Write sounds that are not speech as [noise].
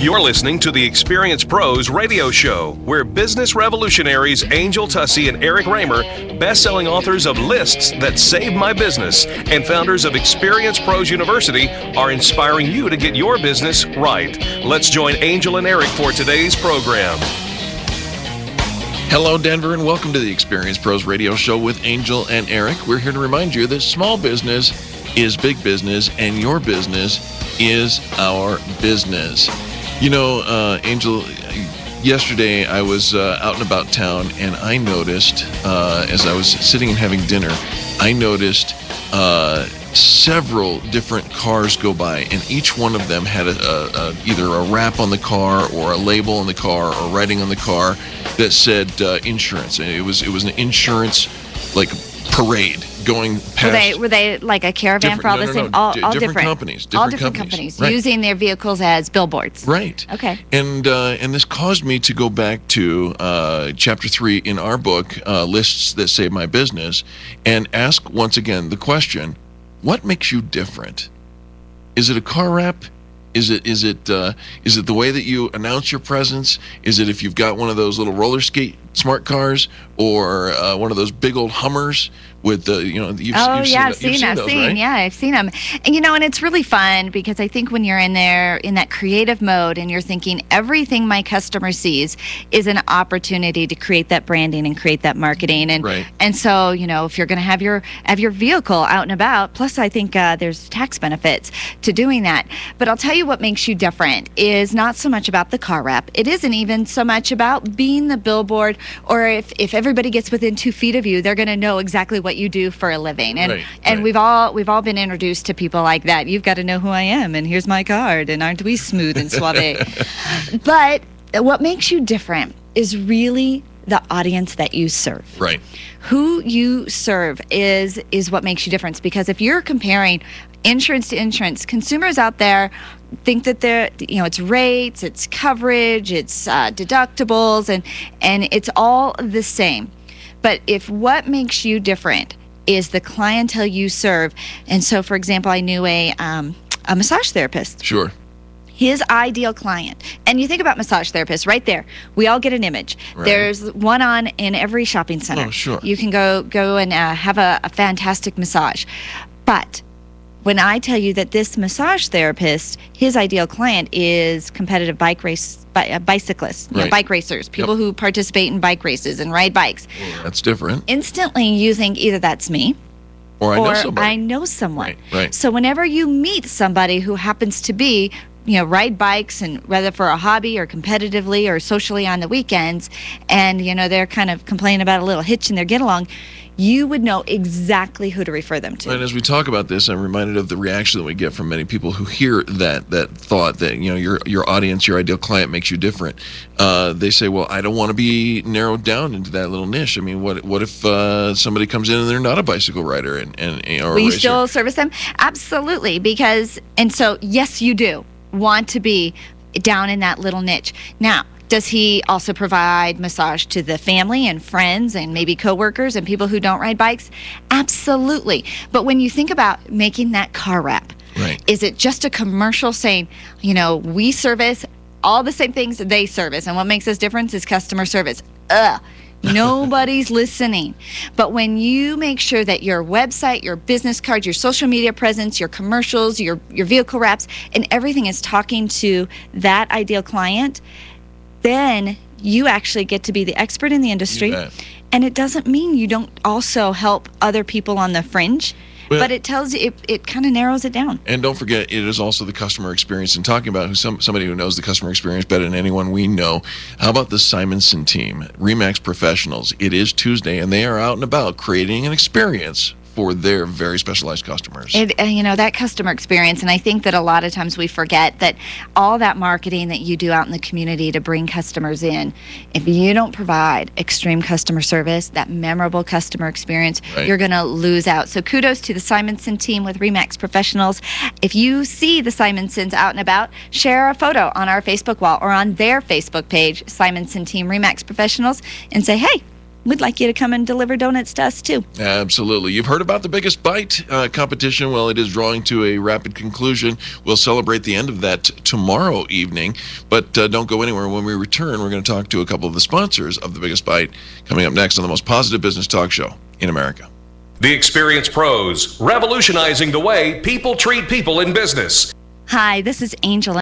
You're listening to the Experience Pros radio show, where business revolutionaries Angel Tuccy and Eric Reamer, best-selling authors of Lists That Save My Business and founders of Experience Pros University, are inspiring you to get your business right. Let's join Angel and Eric for today's program. Hello, Denver, and welcome to the Experience Pros radio show with Angel and Eric. We're here to remind you that small business is big business, and your business is our business. You know, uh, Angel, yesterday I was uh, out and about town and I noticed, uh, as I was sitting and having dinner, I noticed uh, several different cars go by, and each one of them had a, a, a, either a wrap on the car or a label on the car or writing on the car that said uh, insurance. And it was it was an insurance like parade going past. Were they, were they like a caravan for all no, the no, same, no, all, di- all different different companies, all different different companies, companies, right. using their vehicles as billboards. Right. Okay. And uh, and this caused me to go back to uh, chapter three in our book, uh, lists that save my business, and ask once again the question: What makes you different? Is it a car wrap? Is it is it uh, is it the way that you announce your presence? Is it if you've got one of those little roller skate smart cars or uh, one of those big old Hummers with the you know you've, Oh you've yeah, I've seen, seen, I've those, seen, right? yeah, I've seen them, and you know, and it's really fun because I think when you're in there in that creative mode and you're thinking everything my customer sees is an opportunity to create that branding and create that marketing, and Right. and so you know if you're going to have your have your vehicle out and about, plus I think uh, there's tax benefits to doing that. But I'll tell you what makes you different is not so much about the car wrap. It isn't even so much about being the billboard, or if if everybody gets within two feet of you, they're going to know exactly what you do for a living, and Right, and right. we've all we've all been introduced to people like that. You've got to know who I am, and here's my card, and aren't we smooth and suave? [laughs] but what makes you different is really the audience that you serve Right. who you serve is is what makes you different because if you're comparing insurance to insurance consumers out there think that they're you know it's rates it's coverage it's uh, deductibles and and it's all the same but if what makes you different is the clientele you serve and so for example i knew a um, a massage therapist Sure. His ideal client. And you think about massage therapists right there. We all get an image. Right. There's one on in every shopping center. Oh, sure. You can go go and uh, have a, a fantastic massage. But when I tell you that this massage therapist, his ideal client is competitive bike race bi- uh, bicyclists, you know, bike racers, people who participate in bike races and ride bikes. That's different. Instantly, you think either that's me Or I or know somebody. I know someone. Right, right. So whenever you meet somebody who happens to be, you know, ride bikes and whether for a hobby or competitively or socially on the weekends, and you know they're kind of complaining about a little hitch in their get along, you would know exactly who to refer them to. And as we talk about this, I'm reminded of the reaction that we get from many people who hear that that thought that you know your your audience, your ideal client makes you different. Uh, they say, "Well, I don't want to be narrowed down into that little niche." I mean, what what if uh, somebody comes in and they're not a bicycle rider and and or Will you still service them? Absolutely, because and so yes, you do want to be down in that little niche. Now, does he also provide massage to the family and friends and maybe coworkers and people who don't ride bikes? Absolutely. But when you think about making that car wrap, Right. is it just a commercial saying, you know, we service all the same things they service, and what makes us different is customer service? Ugh. Nobody's listening. But when you make sure that your website, your business cards, your social media presence, your commercials, your your vehicle wraps, and everything is talking to that ideal client, then you actually get to be the expert in the industry. And it doesn't mean you don't also help other people on the fringe, Well- but it tells you it, it kind of narrows it down. And don't forget, it is also the customer experience. And talking about who some somebody who knows the customer experience better than anyone we know. How about the Simonson team, Remax Professionals? It is Tuesday, and they are out and about creating an experience for their very specialized customers. It, uh, you know that customer experience, and I think that a lot of times we forget that all that marketing that you do out in the community to bring customers in, if you don't provide extreme customer service, that memorable customer experience, Right. you're going to lose out. So kudos to the Simonson team with Remax Professionals. If you see the Simonsons out and about, share a photo on our Facebook wall or on their Facebook page, Simonson Team Remax Professionals, and say, hey. We'd like you to come and deliver donuts to us too. Absolutely. You've heard about the biggest bite uh, competition. Well, it is drawing to a rapid conclusion. We'll celebrate the end of that tomorrow evening. But uh, don't go anywhere. When we return, we're going to talk to a couple of the sponsors of the biggest bite coming up next on the most positive business talk show in America. The Experience Pros, revolutionizing the way people treat people in business. Hi, this is Angel.